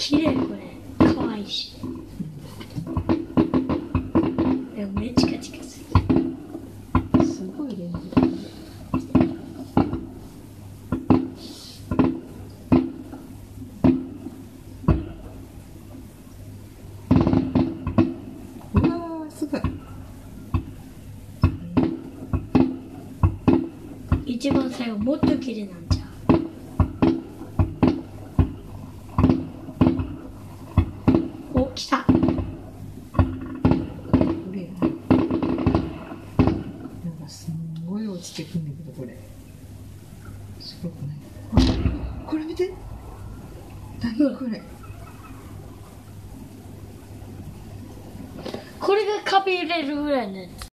綺麗これ。可愛いし。でもカチカする。すごいレンズだね。うわーすごい。一番最後もっと綺麗なんじごい落ちてくんだけどこれ。すごくない？これ見て。何これ？これがカビ入れるぐらいのやつ。